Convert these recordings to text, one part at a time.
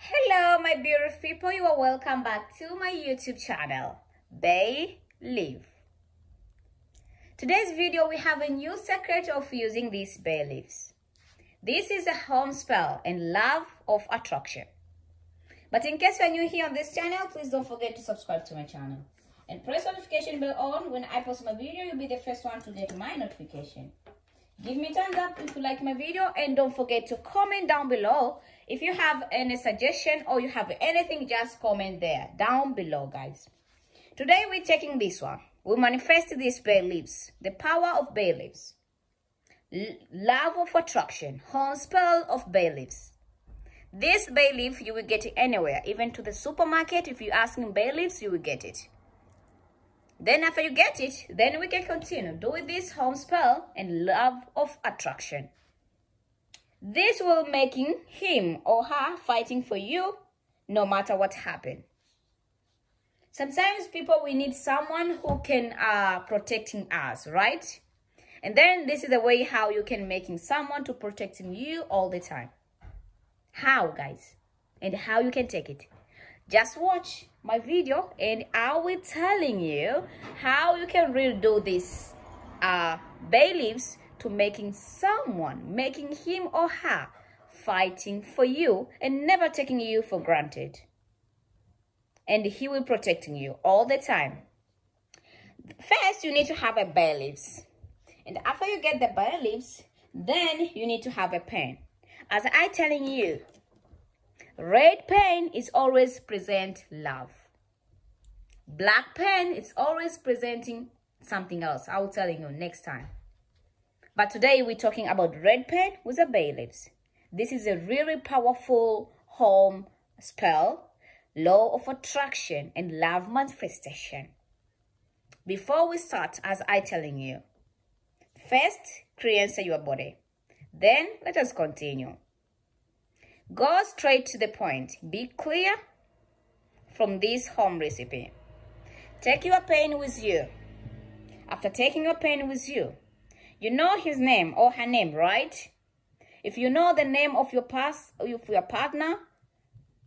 Hello, my beautiful people. You are welcome back to my YouTube channel, Bay Leaf. Today's video, we have a new secret of using these bay leaves. This is a home spell and love of attraction. But in case you're new here on this channel, please don't forget to subscribe to my channel. And press notification bell on. When I post my video, you'll be the first one to get my notification. Give me thumbs up if you like my video and don't forget to comment down below. If you have any suggestion or you have anything, just comment there down below, guys. Today we're taking this one. We manifest these bay leaves, the power of bay leaves. L love of attraction, home spell of bay leaves. This bay leaf you will get it anywhere, even to the supermarket. If you ask asking bay leaves, you will get it. Then after you get it, then we can continue. Do this home spell and love of attraction. This will making him or her fighting for you no matter what happened. Sometimes people, we need someone who can uh, protecting us, right? And then this is the way how you can making someone to protecting you all the time. How, guys? And how you can take it. Just watch my video and I will telling you how you can really do this uh, bay leaves to making someone, making him or her fighting for you and never taking you for granted. And he will protecting you all the time. First, you need to have a leaves. And after you get the leaves, then you need to have a pen. As I telling you, Red pen is always present love. Black pen is always presenting something else. I will tell you next time. But today we're talking about red pen with the bay leaves. This is a really powerful home spell, law of attraction and love manifestation. Before we start, as I telling you, first cleanse your body. Then let us continue. Go straight to the point. Be clear from this home recipe. Take your pen with you. After taking your pen with you, you know his name or her name, right? If you know the name of your past, of your partner,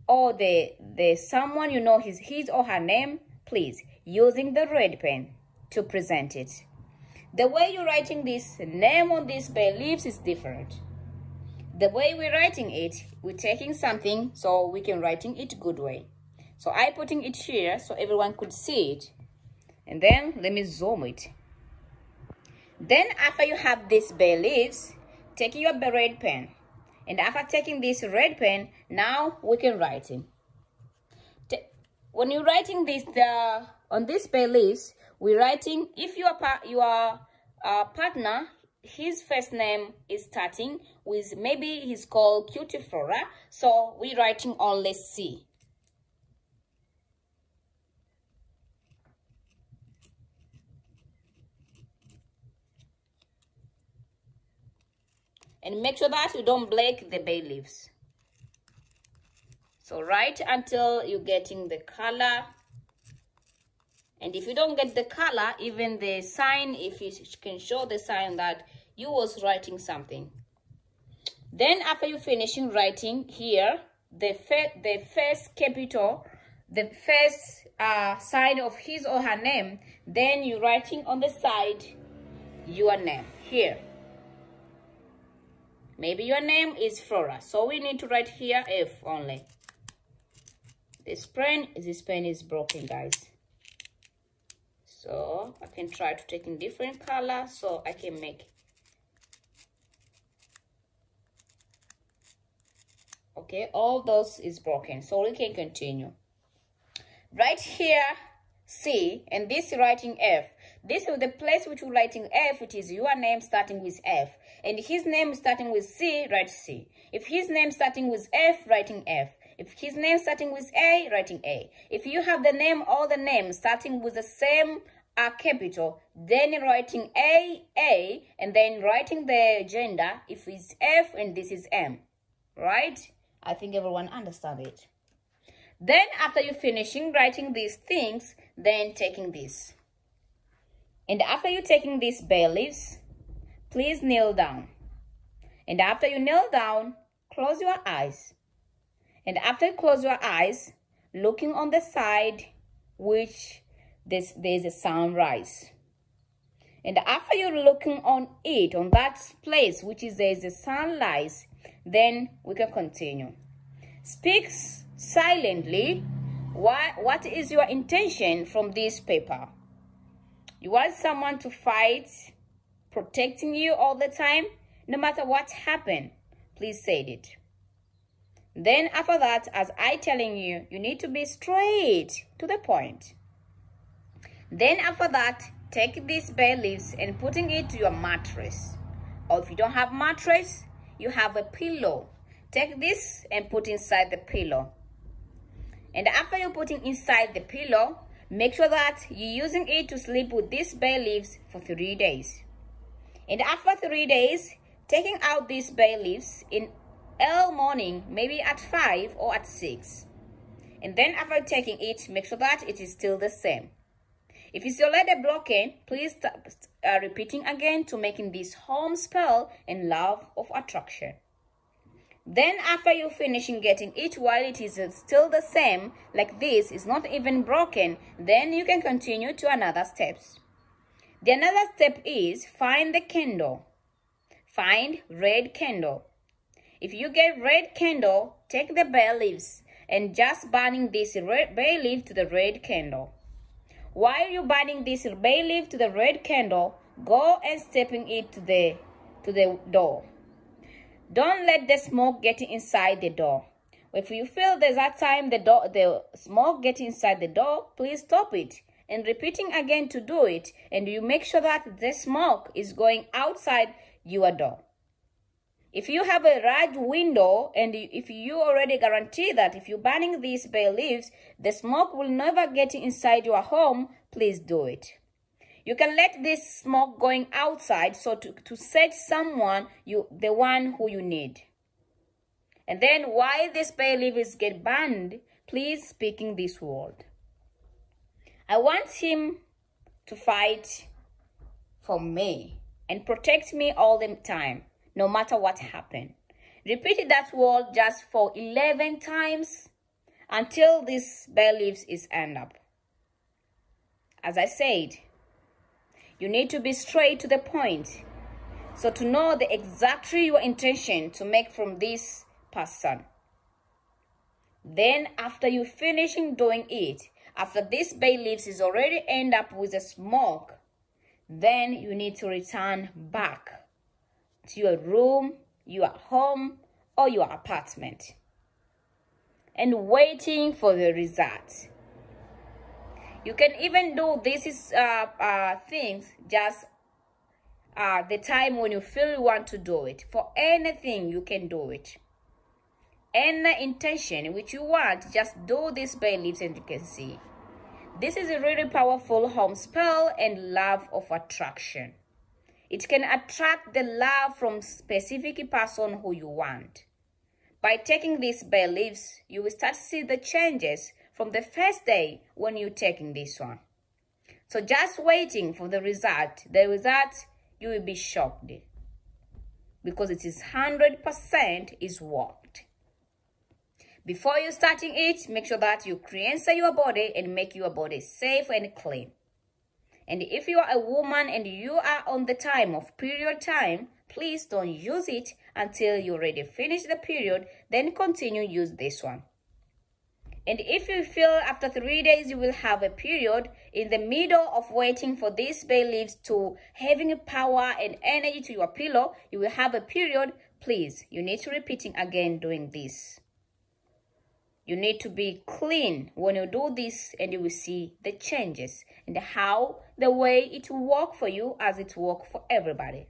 or the the someone you know his his or her name, please using the red pen to present it. The way you're writing this name on this bay leaves is different the way we're writing it, we're taking something so we can writing it good way. So I putting it here so everyone could see it. And then let me zoom it. Then after you have this bay leaves, take your red pen. And after taking this red pen, now we can write writing. When you're writing this the on this bay leaves, we're writing if your your uh, partner his first name is starting with maybe he's called Cutiflora. So we're writing only C. And make sure that you don't break the bay leaves. So write until you're getting the color. And if you don't get the color even the sign if you can show the sign that you was writing something. Then after you finishing writing here the the first capital the first uh, of his or her name then you writing on the side your name here maybe your name is Flora. So we need to write here F only. This pen this pen is broken guys. So I can try to take in different color so I can make. Okay all those is broken. So we can continue. Right here C and this writing F this is the place which you're writing F it is your name starting with F and his name starting with C write C if his name starting with F writing F if his name starting with A, writing A. If you have the name all the name starting with the same uh, capital, then writing A, A, and then writing the gender if it's F and this is M, right? I think everyone understand it. Then after you finishing writing these things, then taking this. And after you taking these bay leaves, please kneel down. And after you kneel down, close your eyes. And after you close your eyes, looking on the side which there's, there's a sunrise. And after you're looking on it, on that place which is there's a sunrise, then we can continue. Speak silently. What, what is your intention from this paper? You want someone to fight, protecting you all the time, no matter what happened. Please say it. Then after that, as I telling you, you need to be straight to the point. Then after that, take these bay leaves and putting it to your mattress. Or if you don't have mattress, you have a pillow. Take this and put inside the pillow. And after you're putting inside the pillow, make sure that you're using it to sleep with these bay leaves for three days. And after three days, taking out these bay leaves in early morning, maybe at 5 or at 6. And then after taking it, make sure that it is still the same. If it's already broken, please stop uh, repeating again to making this home spell and love of attraction. Then after you finishing getting it while it is still the same, like this, is not even broken, then you can continue to another steps. The another step is find the candle. Find red candle. If you get red candle, take the bay leaves and just burning this red bay leaf to the red candle. While you're burning this bay leaf to the red candle, go and stepping it to the to the door. Don't let the smoke get inside the door. If you feel there's that time the door the smoke get inside the door, please stop it and repeating again to do it and you make sure that the smoke is going outside your door. If you have a large window and if you already guarantee that if you're burning these bay leaves, the smoke will never get inside your home, please do it. You can let this smoke going outside so to, to set someone, you the one who you need. And then while this bay leaves get burned, please speaking this word. I want him to fight for me and protect me all the time no matter what happened. Repeat that word just for 11 times until this bay leaves is end up. As I said, you need to be straight to the point. So to know the exactly your intention to make from this person. Then after you finishing doing it, after this bay leaves is already end up with a smoke, then you need to return back to your room, your home, or your apartment and waiting for the result. You can even do this is uh, uh, things just uh, the time when you feel you want to do it. For anything, you can do it. Any intention which you want, just do this bay leaves and you can see. This is a really powerful home spell and love of attraction. It can attract the love from specific person who you want. By taking these leaves, you will start to see the changes from the first day when you're taking this one. So just waiting for the result. The result, you will be shocked because it is 100% is worked. Before you starting it, make sure that you cleanse your body and make your body safe and clean. And if you are a woman and you are on the time of period time, please don't use it until you already finish the period, then continue use this one. And if you feel after three days you will have a period, in the middle of waiting for these bay leaves to having power and energy to your pillow, you will have a period, please, you need to repeating again doing this. You need to be clean when you do this and you will see the changes and how the way it will work for you as it work for everybody.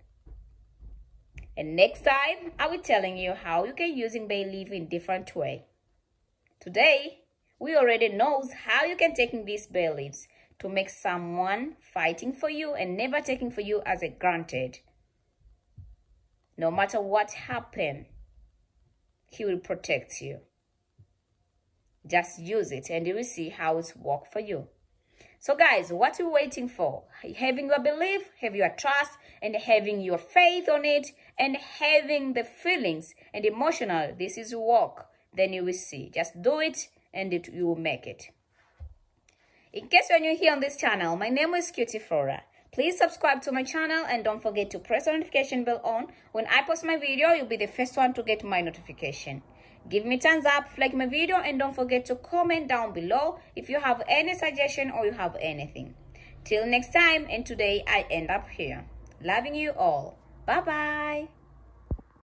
And next time, I will telling you how you can using bay leaf in different way. Today, we already knows how you can taking these leaves to make someone fighting for you and never taking for you as a granted. No matter what happen, he will protect you. Just use it and you will see how it work for you. So guys, what are you waiting for? Having your belief, have your trust, and having your faith on it, and having the feelings and emotional. This is work. Then you will see. Just do it and it, you will make it. In case you're new here on this channel, my name is Cutie Flora. Please subscribe to my channel and don't forget to press the notification bell on. When I post my video, you'll be the first one to get my notification. Give me thumbs up, like my video, and don't forget to comment down below if you have any suggestion or you have anything. Till next time, and today I end up here. Loving you all. Bye-bye.